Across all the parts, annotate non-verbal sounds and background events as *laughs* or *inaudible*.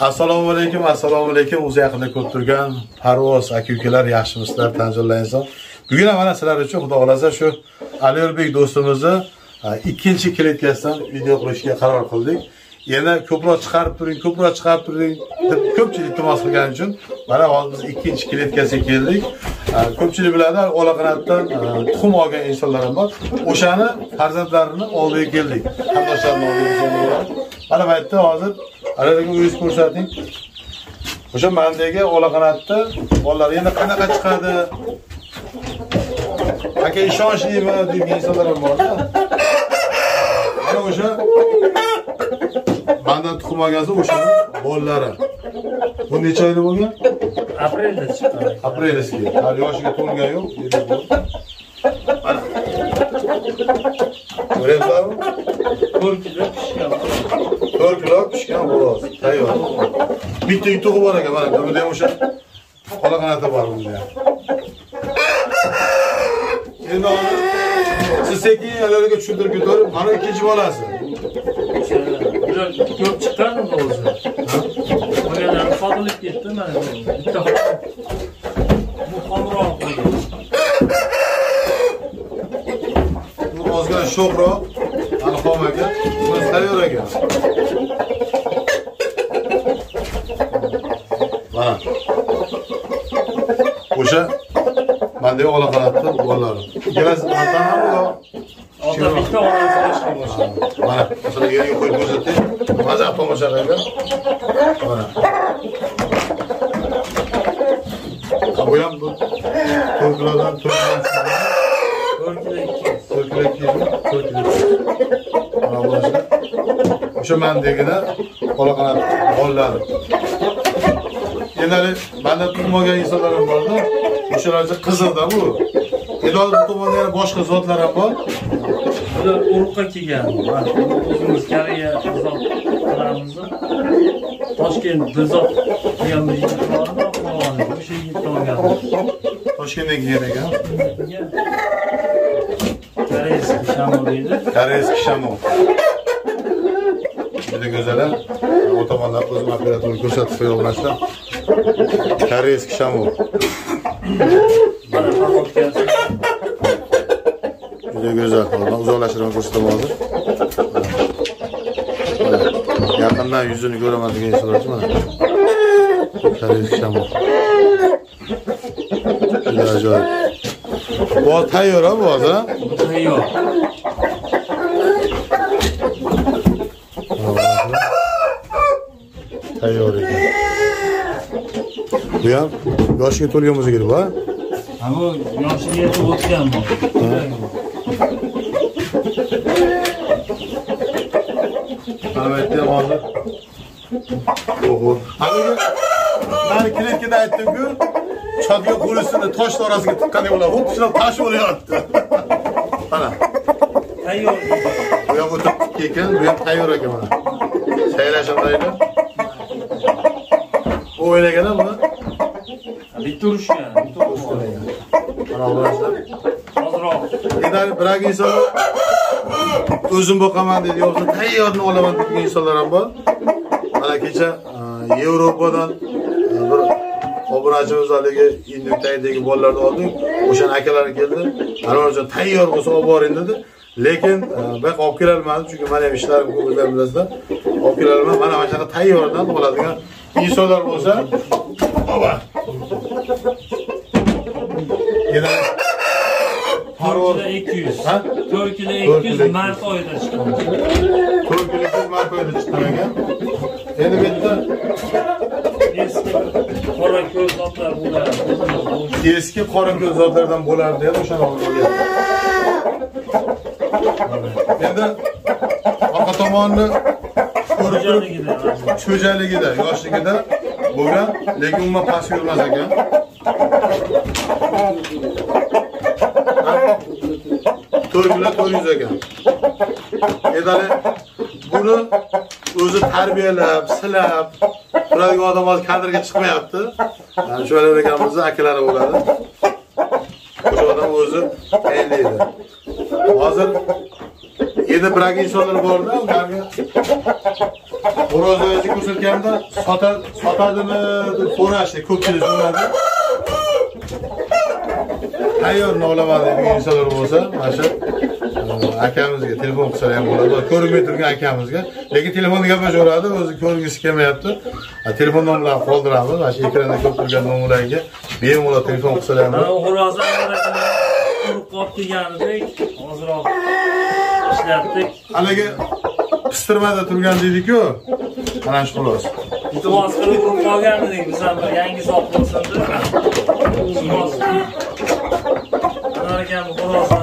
assalomu alaykum assalomu alaykum o'zi yaqinda ko'rib turgan parvoz aka ukalar yaxshimisizlar tanjilla inson bugun ham mana sizlar uchun xudo xohlasa shu aliyorbek do'stimizni e, ikkinchi kletkasidan video qilishga qaror qildik. Yana ko'proq chiqarib turing ko'proq chiqarib turing deb ko'pchilik iltimos qilgani uchun mana hozir biz ikkinchi kletkasiga keldik. E, ko'pchilik biladi olaqanatdan e, tuxum olgan insonlar ham bor. O'shani farzandlarini oldiga keldik. Qardoshlarni oldiga mana bu yerda hozir anaqa o'zingiz ko'rsating. O'sha mandagi olaqanatda bolalar endi qanaqa chiqadi? Aka ishonchlimi degan insonlar ham borda. Mana o'sha mandan tuxum olgansa o'shani bolalari. Bu necha oyda bo'lgan? Aprelda chiqqan. Aprelskiy hali yoshiga to'lgani yo'q mana. Ko'ryapsizlarmi? To'rt kilo pishgan to'rt kilo pishgan xo'roz tayyor. Bitta yutug'i bor ekan mana bunda ham o'sha qanoti bor bunda. Endi siz sekin ularga tushuntirib ko'tarib mana ikkinchi bolasi. Ko'p chiqqan o'zi? Qolganlari sotilib ketdi mana bitta bu ozgina sho'xroq hali xom ekan bunisi tayyor ekan mana o'sha mandagi ola qanotni bolalari ikkalasi mantanami yo ota bitta onasi boshqa boshqa mana masalan yerga qo'yib ko'rsating maza tomosha qilgan mana Ha, bu ham bu. To'rt kilodan to'rt to'rt kilo ikki yuz to'rt kilo ikki yuz to'rt kilo mana bo'lasa o'sha mandagina qola qanot bolalari endi hali manda tug'magan insonlar ham borda o'shalarcha qizilda bu. Endi hozir bu tomonda yana boshqa zotlar ham bor. Bular urug'qa kelgan o'zimiz koreya bizot qilamiz toshkent bizot degan bir yigit borda o'sha yigitni olganmiz toshkentdan kelgan ekan. Koreyskiy shamol deydi koreyskiy shamol juda go'zal u tomondan o'zim operatorni ko'rsatib qo'yavermasdan koreyskiy shamol mana paxotkasi juda go'zal Hozir uzoqlashtirib ko'rsataman hozir Mana, yaqindan yuzini ko'raman degan insonlar mana koreyskiy shamol juda ajoyib bu hozir tayyor ha bu hozir ha? tayyor tayyor ekan bu ham yoshiga to'lgan bo'lsa kerak bu ha? Ha bu yoshiga yetib o'tgan bu. ham hozir mani kletkada aytdim-ku chotga qo'lisini tosh orasiga tiqqandek xuddi shunaqa tosh bo'lyapti. Mana Tayyor. bu ham o'ta tikka ekan bu ham tayyor ekan mana. Saylashimdaydi u o'ynagan ham buni Bitta urushgan, bitta mana Ozroq. endi birak inson o'zim boqaman deydi yo'qsa tayyorni olaman degan insonlar ham bor. Mana kecha e, yevropadan e, bir obunachimiz haligi induktaydagi bolalarni oldik o'shani akalari keldi. Anvarjon tayyor bo'lsa olib boring dedi. Lekin e, men olib kelolmadim chunki mani ham ishlarim ko'p o'zlaring bilasizlar olib kelolmadim mana mana shunaqa tayyordan oladigan insonlar bo'lsa oba yana To'rt kilo 200. Ha? 4 kilo To'rt kilo 200 mart oyida chiqqan. to'rt kilo siz markoyda chiqqan ekan endi bu yerda Eski qora ko'z otlar bo'ladi. eski qora ko'z zotlardan bo'lardi olib olyapti endi orqa tomonni ko'rib turib cho'jaligida yoshligida bo'lgan lekin umuman past yurmas ekan. To'rt kilo to'rt yuz ekan. Endi hali buni o'zi tarbiyalab silab turadigan odam hozir kadrga chiqmayapti. Yani akamizni akalari bo'ladi. O'sha odam o'zi tayinlaydi hozir endi birak insonlar borda ularga xo'rozni o'zi ko'rsatganda sotadimi deb so'rashdi ko'pchilik so'radi Tayyor olaman insonlar bo'lsa mana shu akamizga telefon qilsa ham bo'ladi ko'rinmay turgan akamizga lekin telefonda gaplashaveradi o'zi ko'ringisi kelmayapti telefon nomlarini qoldiramiz mana shu ekranda ko'rib turgan nomlarga bemalol telefon qilsalar ham Mana bo'ladi urib qolib deganidek ozroq ishlatdik. haligi pistirmada turgan deydiku. Mana shu xolos Iltimos qilib urib qolgan edik biz ham bir yangi sot bo'lsin deb. Iltimos. Ekan bu xo'rozni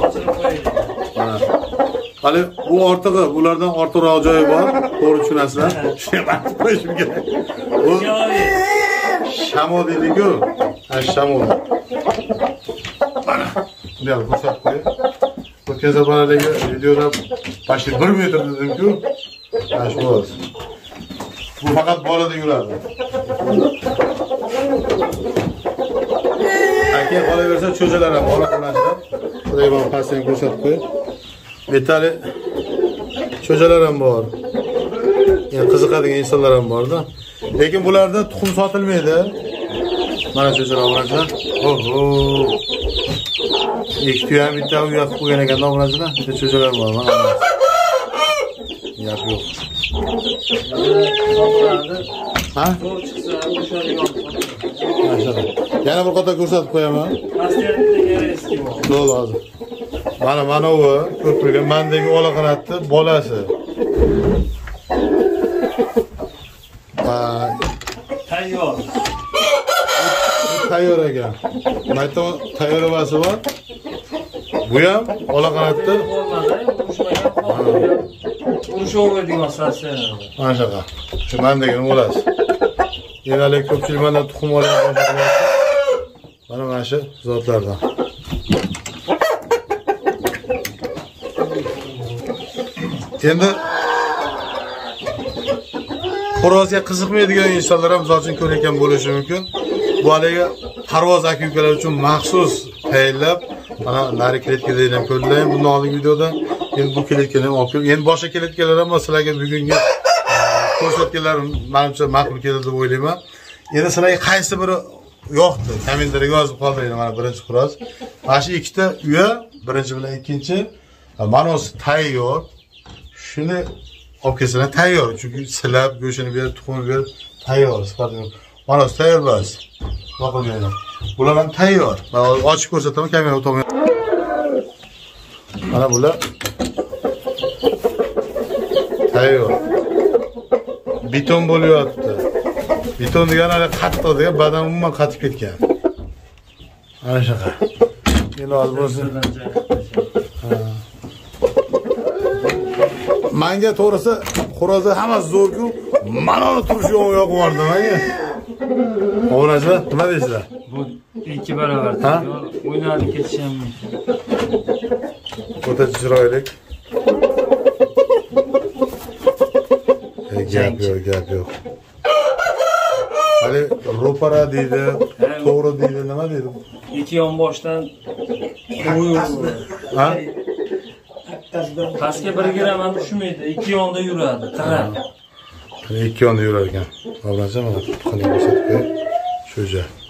qochirib qo'ydik. mana. Hali bu ortig'i bulardan ortiqroq joyi bor. To'g'ri tushunasizlar? *laughs* Aytib qo'yishim kerak. Bu shamol deydiku. Ha shamol. Mana. Bunday qilib ko'rsatib qo'yay o'tgan safar haligi videoda почти bir metr dedimku mana shu xolos bu faqat bolada yuradi aka qolaversa cho'jalar ham ola qilasizlar xudoy bor pastdan ko'rsatib qo'yay bu yerda cho'jalar ham bor yani qiziqadigan insonlar ham borda lekin bularda tuxum sotilmaydi mana cho'jalar obunachilar oho ikki tuya ham bitta uy yopib qo'ygan ekanda obunachilar bitta cho'jalar bor mana gap yo'q Sotiladi. ha Zo'r chiqsa o'sha yo'q. Mana shunaqa. yana bir qator ko'rsatib qo'yaman Pastiyatdagi eski bor. Bo'ldi hozir. Mana mana u ko'rib turgan mandagi ola qanotni bolasi. Ha, Tayyor. tayyor ekan. Mayta tayyorvasi bor. Bu ham ola qanotni urushmagan masalasi. mana shunaqa. Shu degan bolasi. Yana haligi ko'pchilik mandan tuxum Mana mana shu zotlardan. Endi xo'rozga qiziqmaydigan insonlar ham misol uchun ko'rayotgan bo'lishi mumkin. Bu haligi parvoz aka-ukalar uchun maxsus tayyorlab mana nari kelayotganlar ham ko'rdilar. Bundan oldingi videoda endi bu kelayotganlar ham olib keldim. Endi boshqa kelayotganlar ham sizlarga bugungi e, ko'rsatganlarim manimcha menimcha ma'qul keldi deb o'ylayman. Endi sizlarga qaysi biri yoqdi? Kommentariyga yozib qoldiringlar. Mana birinchi xo'roz. Mana shu ikkita uya, birinchi bilan ikkinchi manosi tayyor. Shuni olib kelsalar tayyor. Chunki silab, go'shtini berib, tuxumini berib tayyor. Sifati manosi tayyor bo'lasiz Boqilganlar. Bular ham tayyor. Mana ochib ko'rsataman kamera tomon. Mana bular tayyor. Beton bo'lyapti. Beton degani hali qattiq degan badan umuman qatib ketgan. Mana shunaqa. Endi hozir bo'lsin. Manga to'g'risi xo'rozni hammasi zo'rku, mana uni turishi yo'q bordi manga. Obunachilar, nima deysizlar? Ikki barobar. Ha? O'ynadi ketishi ham mumkin. O'ta chiroyli. Gap yo'q, gap yo'q. Hali ro'para deydi, to'g'ri deydi, nima deydi? Ikki yonboshdan Ha? pastga birgiraman tushmaydi. Ikki yonda yuradi. Tira. Ikki yonda yurar ekan. Obunachi mana qilib ko'rsatib qo'y. Bu yuruvdi.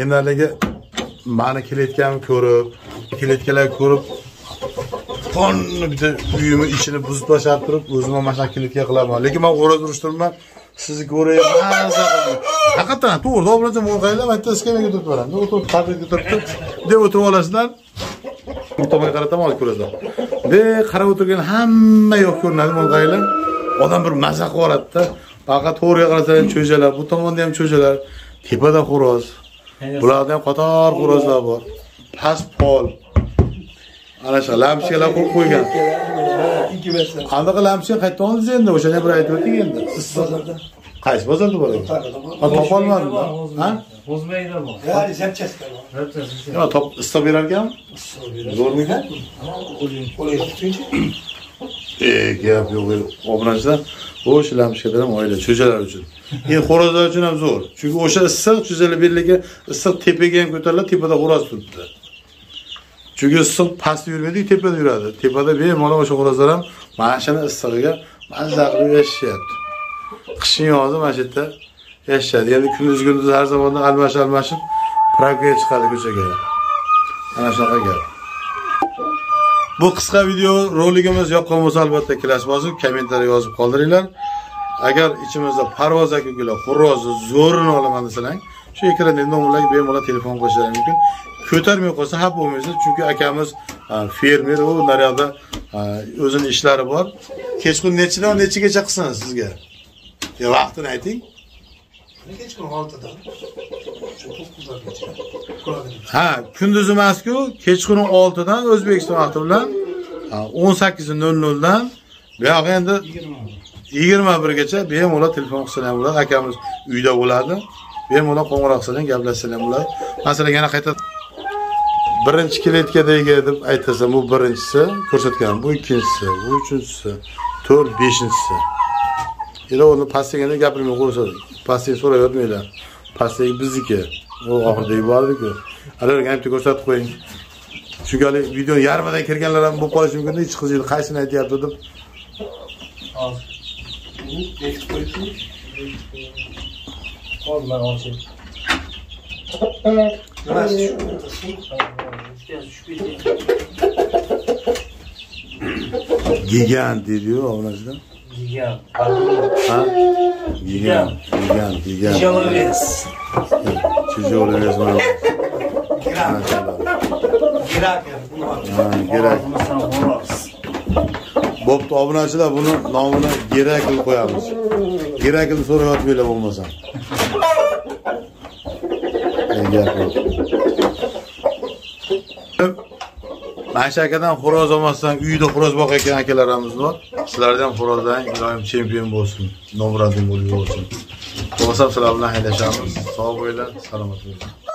Endi haligi mani kelayotganimni ko'rib, kelayotganlarni ko'rib qonni bitta uyimni ichini buzib tashlab turib, o'zim ham mana shunaqa kelayotgan qilaman. Lekin men o'roz urishtirman. Sizni ko'ray, maza qildim. ham to'g'ri, o'rnacha mo'g'aylar, bitta skamaga turib beraman. O'tirib, tabrikga turibdi. deb o'tirib olasizlar. Bu tomonga qarataman, olib ko'rasizlar. bunday qarab o'tirgan hamma yo'q ko'rinadi mo'g'aylar. Odam bir maza qilib yuboradida Faqat to'g'riga qarasang cho'jalar, bu tomonda ham cho'jalar, tepada xo'roz. Bularda ham qator xo'rozlar bor. Past pol. Ana shu lampochkalar qo'yib qo'ygan. Qanaqa lampochka qayerdan oldingiz endi? O'shani bir aytib o'ting endi. Qaysi bozorda bor ekan? Ha, topa olmadim. Ha? O'zbekda bor. Rapchasi. Nima top istab berar ekanmi? Zo'rmikan? E, gap yo'q. Obunachilar o'sha lampochkalar ham oila cho'jalar uchun. Endi xo'rozlar uchun ham zo'r. Chunki o'sha issiq cho'jalar berilgan issiq tepaga ham ko'tarilib, tepada xo'roz turibdi. chunki issiq pastda yurmaydi tepada yuradi tepada bemalol o'sha xo'rozlar ham mana shuni issig'iga mazza qilib yashashyapti qishin yozi mana shu yerda yashashadi endi kunduz kunduz har zamonda almashib almashib pragaga chiqadi ko'chaga mana shunaqa gap bu qisqa video roligimiz yoqqan bo'lsa albatta kelasi bosib kommentariy yozib qoldiringlar. Agar ichimizda parvoz aka ukalar xo'rozni zo'rini olaman desalang shu ekrandagi nomerlarga bemalol telefon qilishlari mumkin. Ko'tarmay qolsa xafa bo'lmaysiz chunki akamiz e, fermer u naryoqda e, o'zini ishlari bor. Kechqurun nechidan nechigacha qilsin sizga. Vaqtini ayting. Kechqurun oltidan to'qqizlargacha ha kunduzi emasku kechqurun oltidan o'zbekiston vaqti bilan o'n sakkiz nol noldan buyog'i endi yigirma birgacha bemalol telefon qilsalar ham bo'ladi akamiz uyda bo'ladi bemalol qo'ng'iroq qilsalar gaplashsalar ham bo'ladi masalan yana qayta birinchi kletkadagi deb aytasam bu birinchisi ko'rsatgan bu ikkinchisi bu uchinchisi to'rt beshinchisi. Endi uni pastdagini gapirmay qo'yishadi pastdagi so'rayotmanglar pastdagi bizniki u oxiridagi bordiku ularga ham bitta ko'rsatib qo'ying chunki hali videoni yarmidan kirganlar ham bo'lib qolishi mumkin hech qiziqmaydi qaysini aytyapti deb hozir nimasi gigant deydiyu obunachilar gigant Tijoloves. tijoriy mezman girak girak ha kerak Olmasam xolos. bo'pti obunachilar buni nomini kerak qilib qo'yamiz kerak qilib so'rayotmanglar bo'lmasa gap yo'q. Maysha akadan xo'roz olmasdan uyda xo'roz boqayotgan akalarimiz bor sizlarda ham xo'rozdan iloyim chempion bo'lsin nomrading bo'lib bo'lsin. Bo'lmasam sizlar bilan haydashamiz. Sog' bo'linglar salomat bo'linglar.